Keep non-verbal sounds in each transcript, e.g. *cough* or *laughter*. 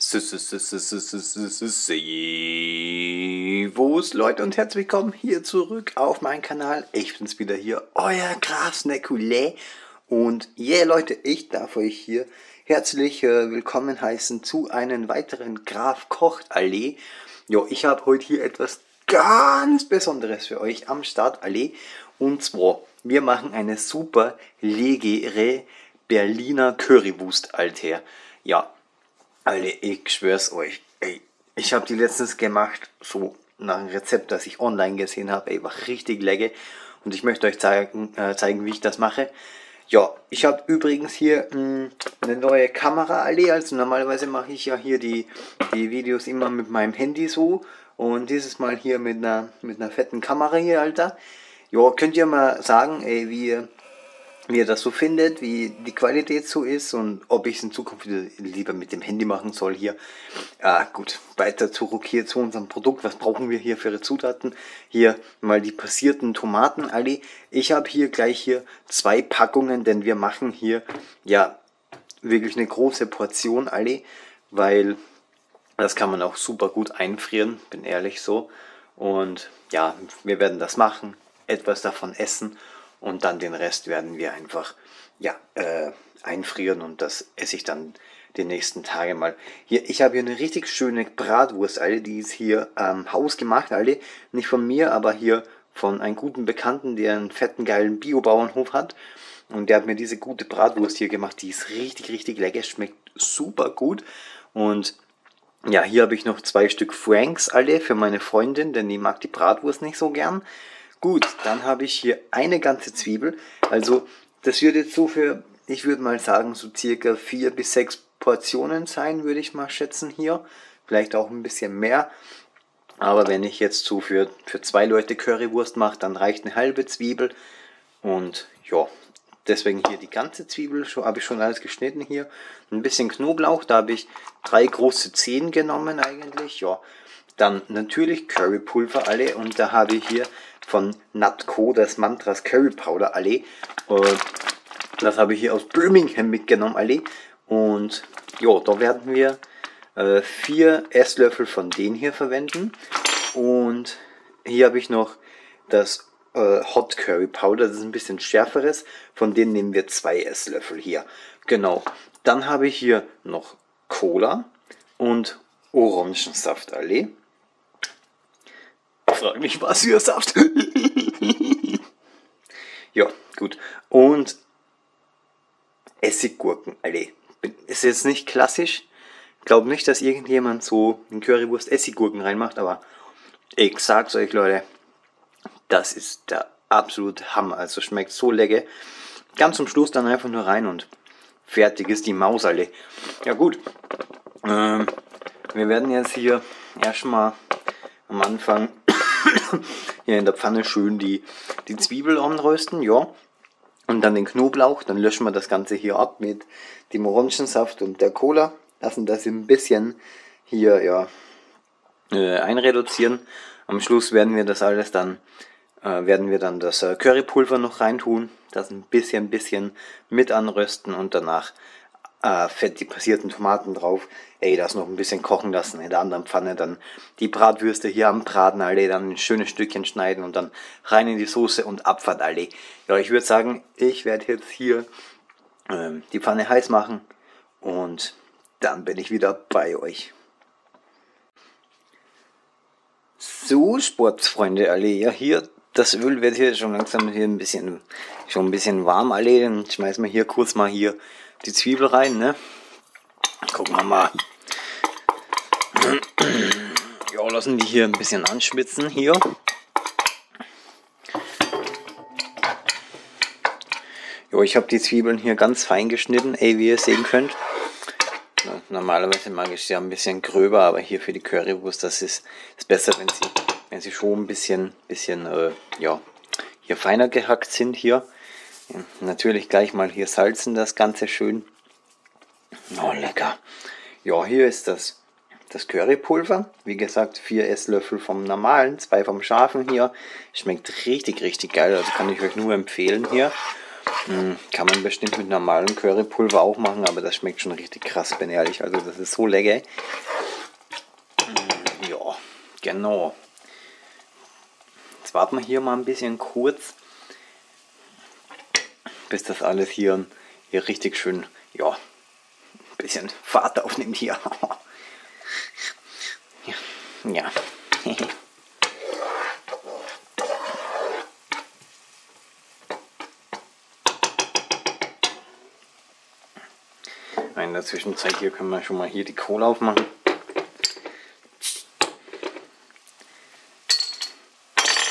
Servus Leute und herzlich willkommen hier zurück auf meinen Kanal. Ich bin's wieder hier, euer Graf. Und yeah Leute, ich darf euch hier herzlich äh, willkommen heißen zu einem weiteren Graf Kocht Allee. Jo, ich habe heute hier etwas ganz Besonderes für euch am Start Allee. Und zwar, wir machen eine super legere Berliner Currywurst Alter. Ja, Alter, ich schwör's euch. Ey, ich habe die letztens gemacht, so nach einem Rezept, das ich online gesehen habe. Ey, war richtig lecker. Und ich möchte euch zeigen, äh, zeigen wie ich das mache. Ja, ich habe übrigens hier mh, hm, eine neue Kamera alle. Also normalerweise mache ich ja hier die, die Videos immer mit meinem Handy so. Und dieses Mal hier mit einer, mit einer fetten Kamera hier, Alter. Ja, könnt ihr mal sagen, ey, wie ihr wie ihr das so findet, wie die Qualität so ist und ob ich es in Zukunft lieber mit dem Handy machen soll hier. Ah, gut, weiter zurück hier zu unserem Produkt. Was brauchen wir hier für Zutaten? Hier mal die passierten Tomaten alle. Ich habe hier gleich hier zwei Packungen, denn wir machen hier ja wirklich eine große Portion alle, weil das kann man auch super gut einfrieren, bin ehrlich so. Und ja, wir werden das machen, etwas davon essen und dann den Rest werden wir einfach ja, äh, einfrieren und das esse ich dann die nächsten Tage mal. Hier, ich habe hier eine richtig schöne Bratwurst, alle, die ist hier am Haus gemacht, alle, nicht von mir, aber hier von einem guten Bekannten, der einen fetten, geilen Biobauernhof hat. Und der hat mir diese gute Bratwurst hier gemacht, die ist richtig, richtig lecker, schmeckt super gut. Und ja, hier habe ich noch zwei Stück Franks alle für meine Freundin, denn die mag die Bratwurst nicht so gern. Gut, dann habe ich hier eine ganze Zwiebel. Also das wird jetzt so für, ich würde mal sagen, so circa vier bis sechs Portionen sein, würde ich mal schätzen hier. Vielleicht auch ein bisschen mehr. Aber wenn ich jetzt so für, für zwei Leute Currywurst mache, dann reicht eine halbe Zwiebel. Und ja, deswegen hier die ganze Zwiebel, so habe ich schon alles geschnitten hier. Ein bisschen Knoblauch, da habe ich drei große Zehen genommen eigentlich. Ja, dann natürlich Currypulver alle und da habe ich hier von Natco, das Mantras Curry Powder alle. Und das habe ich hier aus Birmingham mitgenommen alle. Und ja, da werden wir äh, vier Esslöffel von denen hier verwenden. Und hier habe ich noch das äh, Hot Curry Powder, das ist ein bisschen schärferes. Von denen nehmen wir zwei Esslöffel hier. Genau. Dann habe ich hier noch Cola und Orangensaft alle frage mich, was für Saft. *laughs* ja, gut. Und Essiggurken, alle. Ist jetzt nicht klassisch. Glaube nicht, dass irgendjemand so in Currywurst Essiggurken reinmacht, aber ich sag's euch, Leute, das ist der absolute Hammer. Also schmeckt so lecker. Ganz zum Schluss dann einfach nur rein und fertig ist die Maus, alle. Ja, gut. Ähm, wir werden jetzt hier erstmal am Anfang hier in der Pfanne schön die, die Zwiebel anrösten, ja. Und dann den Knoblauch, dann löschen wir das Ganze hier ab mit dem Orangensaft und der Cola. Lassen das ein bisschen hier, ja, äh, einreduzieren. Am Schluss werden wir das alles dann, äh, werden wir dann das äh, Currypulver noch reintun, das ein bisschen, bisschen mit anrösten und danach äh, fett die passierten Tomaten drauf. Ey, das noch ein bisschen kochen lassen in der anderen Pfanne. Dann die Bratwürste hier am Braten, alle dann ein schönes Stückchen schneiden und dann rein in die Soße und Abfahrt, alle. Ja, ich würde sagen, ich werde jetzt hier ähm, die Pfanne heiß machen und dann bin ich wieder bei euch. So, Sportsfreunde, alle, ja hier, das Öl wird hier schon langsam hier ein bisschen, schon ein bisschen warm, alle. Dann schmeißen wir hier kurz mal hier die Zwiebel rein, ne? Gucken wir mal. Ja, lassen die hier ein bisschen anschwitzen hier. Jo, ich habe die Zwiebeln hier ganz fein geschnitten, ey, wie ihr sehen könnt. Normalerweise mag ich sie ein bisschen gröber, aber hier für die Currywurst, das ist, ist besser, wenn sie, wenn sie schon ein bisschen, bisschen, äh, ja, hier feiner gehackt sind hier. Natürlich gleich mal hier salzen das Ganze schön. Oh, lecker. Ja, hier ist das, das Currypulver. Wie gesagt, vier Esslöffel vom normalen, zwei vom scharfen hier. Schmeckt richtig, richtig geil. Also kann ich euch nur empfehlen hier. Hm, kann man bestimmt mit normalem Currypulver auch machen, aber das schmeckt schon richtig krass, bin ehrlich. Also das ist so lecker. Hm, ja, genau. Jetzt warten wir hier mal ein bisschen kurz, bis das alles hier, hier richtig schön, ja, ein bisschen Fahrt aufnimmt hier. *laughs* ja. In der Zwischenzeit hier können wir schon mal hier die Kohle aufmachen.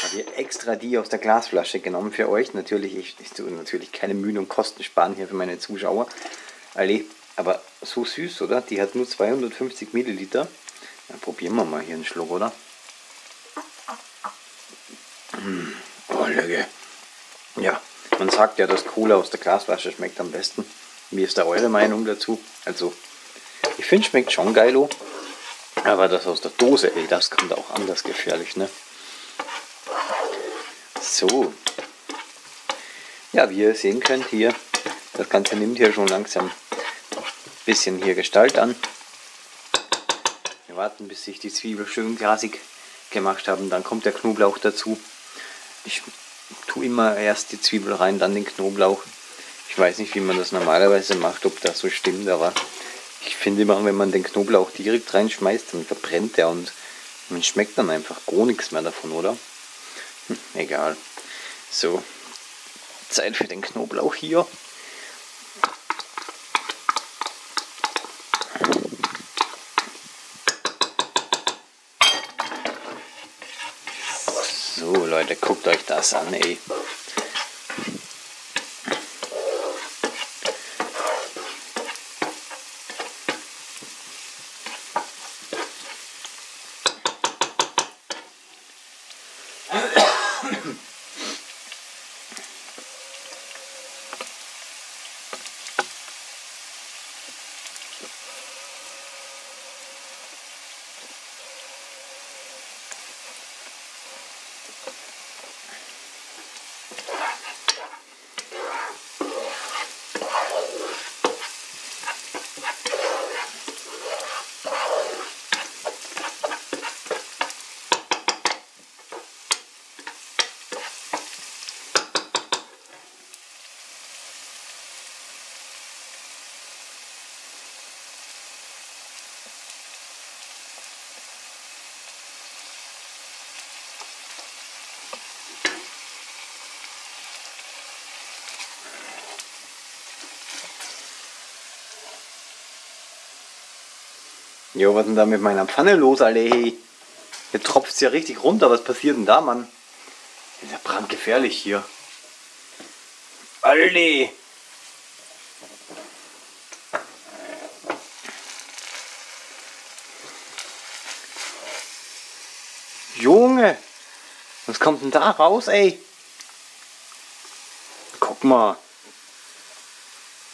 Habe hier extra die aus der Glasflasche genommen für euch. Natürlich, ich, ich tue natürlich keine Mühen und Kosten sparen hier für meine Zuschauer. Alle, aber so süß, oder? Die hat nur 250 Milliliter. Dann probieren wir mal hier einen Schluck, oder? Mmh. Oh, lecker. Ja, man sagt ja, dass Cola aus der Glasflasche schmeckt am besten. Wie ist da eure Meinung dazu? Also, ich finde, schmeckt schon geilo. Aber das aus der Dose, ey, das kommt auch anders gefährlich, ne? So. Ja, wie ihr sehen könnt hier, das Ganze nimmt hier schon langsam ein bisschen hier Gestalt an. Wir warten, bis sich die Zwiebel schön glasig gemacht haben. Dann kommt der Knoblauch dazu. Ich tue immer erst die Zwiebel rein, dann den Knoblauch. Ich weiß nicht, wie man das normalerweise macht, ob das so stimmt, aber ich finde immer, wenn man den Knoblauch direkt reinschmeißt, dann verbrennt er und man schmeckt dann einfach gar nichts mehr davon, oder? *laughs* Egal. So, Zeit für den Knoblauch hier. So Leute, guckt euch das an, ey. Jo, was ist denn da mit meiner Pfanne los, Alter? Hier tropft es ja richtig runter. Was passiert denn da, Mann? ist ja brandgefährlich hier. Alter! Junge! Was kommt denn da raus, ey? Guck mal.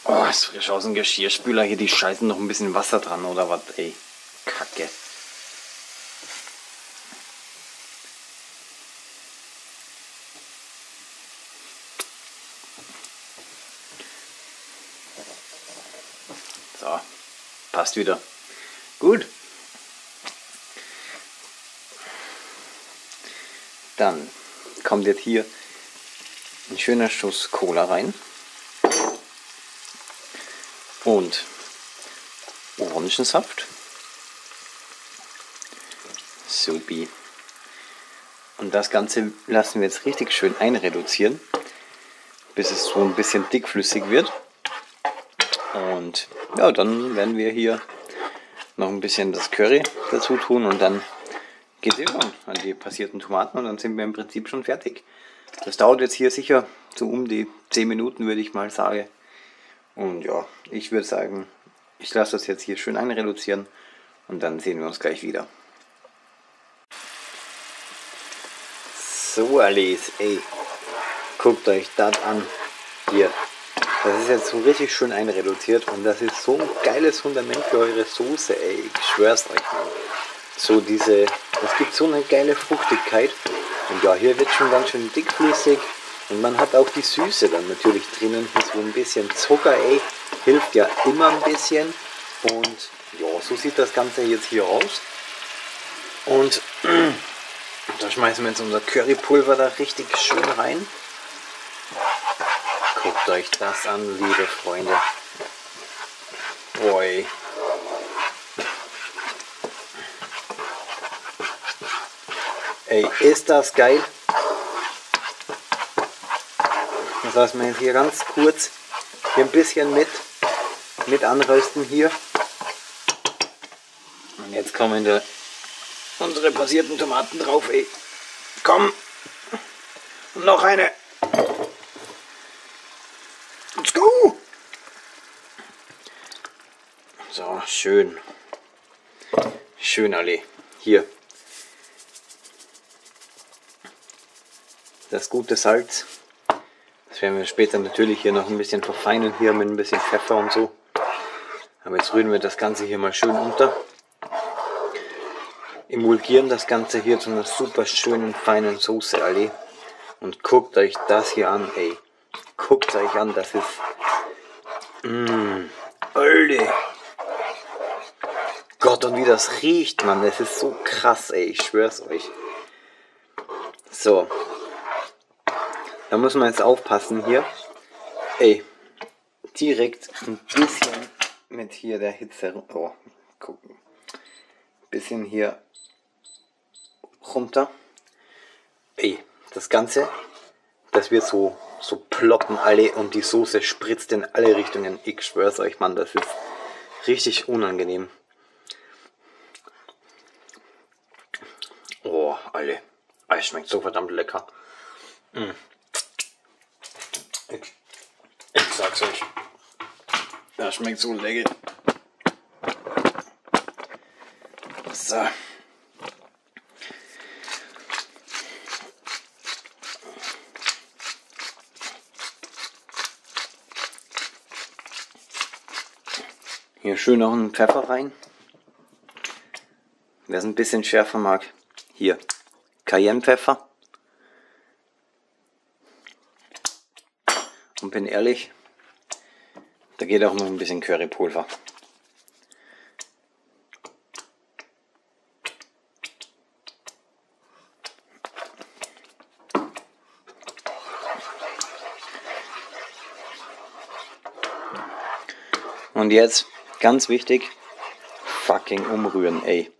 Oh, ist frisch aus dem Geschirrspüler hier. Die scheißen noch ein bisschen Wasser dran, oder was, ey? Kacke. So, passt wieder. Gut. Dann kommt jetzt hier ein schöner Schuss Cola rein. Und Orangensaft. Supi. Und das Ganze lassen wir jetzt richtig schön einreduzieren, bis es so ein bisschen dickflüssig wird. Und ja, dann werden wir hier noch ein bisschen das Curry dazu tun und dann geht es über an die passierten Tomaten und dann sind wir im Prinzip schon fertig. Das dauert jetzt hier sicher so um die 10 Minuten, würde ich mal sagen. Und ja, ich würde sagen, ich lasse das jetzt hier schön einreduzieren und dann sehen wir uns gleich wieder. So, Alice, ey, guckt euch das an. Hier, das ist jetzt so richtig schön einreduziert und das ist so ein geiles Fundament für eure Soße, ey. Ich schwör's euch mal. So diese, es gibt so eine geile Fruchtigkeit und ja, hier wird schon ganz schön dickflüssig Und man hat auch die Süße dann natürlich drinnen. Hier so ein bisschen Zucker, ey. Hilft ja immer ein bisschen. Und ja, so sieht das Ganze jetzt hier aus. Und *clears throat* da schmeißen wir jetzt unser Currypulver da richtig schön rein. Guckt euch das an, liebe Freunde. Boy. Ey, ist das geil? Das lassen wir jetzt hier ganz kurz hier ein bisschen mit, mit anrösten hier. Und jetzt kommen da unsere passierten Tomaten drauf, ey. Komm! Und noch eine. Let's go! So, schön. Schön alle. Hier. Das gute Salz. Das werden wir später natürlich hier noch ein bisschen verfeinern, hier mit ein bisschen Pfeffer und so. Aber jetzt rühren wir das Ganze hier mal schön unter emulgieren das Ganze hier zu einer super schönen feinen Soße alle. Und guckt euch das hier an, ey. Guckt euch an, das ist. Mmm, Alter. Gott, und wie das riecht, man. Das ist so krass, ey. Ich schwör's euch. So. Da muss man jetzt aufpassen hier. Ey. Direkt ein bisschen mit hier der Hitze. Oh, gucken. Bisschen hier runter. Ey, das Ganze, das wird so, so ploppen alle und die Soße spritzt in alle Richtungen. Ich schwör's euch, Mann, das ist richtig unangenehm. Oh, alle. Es schmeckt so verdammt lecker. Mm. Ich, ich sag's euch. Das schmeckt so lecker. So. Hier schön noch einen Pfeffer rein. Wer es ein bisschen schärfer mag, hier Cayennepfeffer. Und bin ehrlich, da geht auch noch ein bisschen Currypulver. Und jetzt Ganz wichtig, fucking umrühren, ey.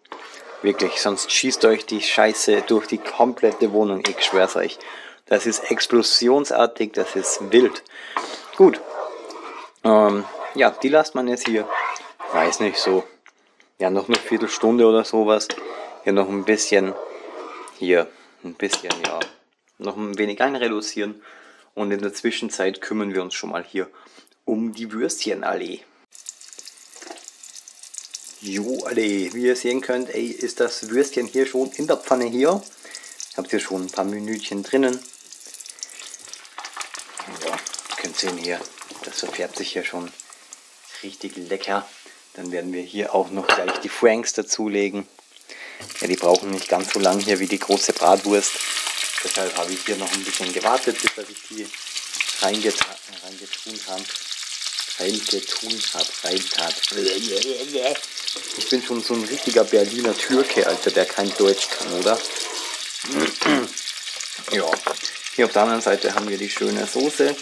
Wirklich, sonst schießt euch die Scheiße durch die komplette Wohnung, ich schwör's euch. Das ist explosionsartig, das ist wild. Gut. Ähm, ja, die lasst man jetzt hier, weiß nicht, so, ja, noch eine Viertelstunde oder sowas. Hier noch ein bisschen, hier, ein bisschen, ja, noch ein wenig einreduzieren. Und in der Zwischenzeit kümmern wir uns schon mal hier um die Würstchenallee. Jo, alle, wie ihr sehen könnt, ey, ist das Würstchen hier schon in der Pfanne hier. Habt ihr schon ein paar Minütchen drinnen. Ja, könnt sehen hier, das verfärbt sich hier schon richtig lecker. Dann werden wir hier auch noch gleich die Franks dazulegen. Ja, die brauchen nicht ganz so lang hier wie die große Bratwurst. Deshalb habe ich hier noch ein bisschen gewartet, bis ich die reingetun habe. Reingetun habe, reintat. Ich bin schon so ein richtiger Berliner Türke, Alter, der kein Deutsch kann, oder? *clears throat* ja, hier auf der anderen Seite haben wir die schöne Soße.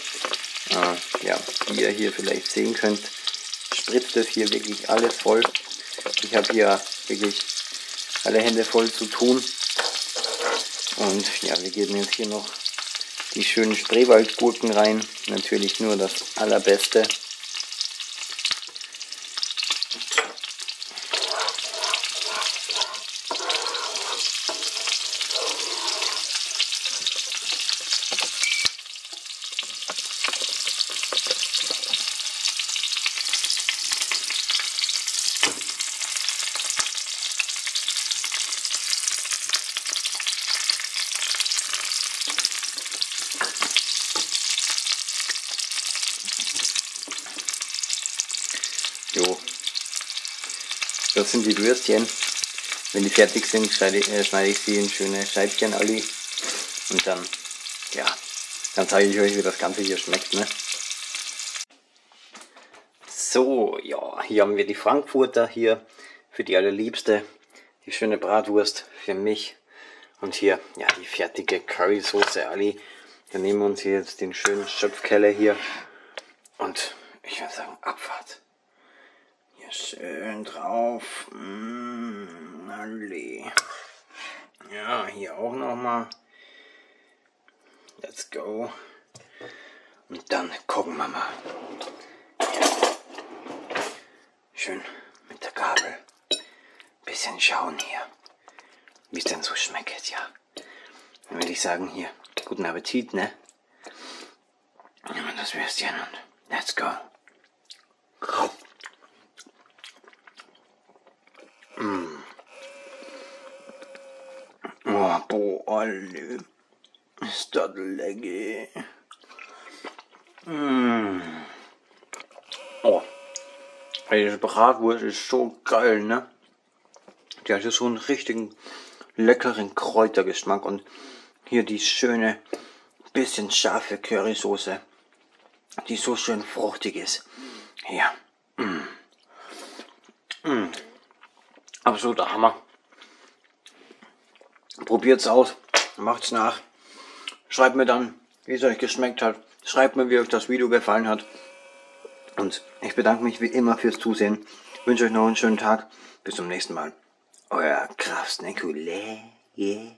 Äh, ja, wie ihr hier vielleicht sehen könnt, spritzt es hier wirklich alles voll. Ich habe hier wirklich alle Hände voll zu tun. Und ja, wir geben jetzt hier noch die schönen Spreewaldgurken rein. Natürlich nur das allerbeste. Jo. Das sind die Würstchen. Wenn die fertig sind, schneide, äh, schneide ich sie in schöne Scheibchen alle. Und dann, ja, Dann zeige ich euch, wie das Ganze hier schmeckt, ne? So, ja, hier haben wir die Frankfurter hier für die allerliebste. Die schöne Bratwurst für mich. Und hier, ja, die fertige Currysoße Ali. Dann nehmen wir uns hier jetzt den schönen Schöpfkeller hier. Und ich würde sagen, Abfahrt. Schön drauf. Mmh, Ali. Ja, hier auch nochmal. Let's go. Und dann gucken wir mal. Schön mit der Gabel. Bisschen schauen hier, wie es denn so schmeckt, ja. Dann würde ich sagen, hier, guten Appetit, ne? Nehmen wir das Würstchen und let's go. Mm. Oh, boah, alle. Ist das lecker. Mm. Oh. Ey, die Bratwurst ist so geil, ne? Die hat so einen richtigen leckeren Kräutergeschmack und hier die schöne, bisschen scharfe Currysoße, die so schön fruchtig ist. Ja. Mm. Mm. Absoluter Hammer. Probiert's aus, macht's nach. Schreibt mir dann, wie es euch geschmeckt hat. Schreibt mir, wie euch das Video gefallen hat. Und ich bedanke mich wie immer fürs Zusehen. Wünsche euch noch einen schönen Tag. Bis zum nächsten Mal. Euer Kraft Nicolai. Yeah.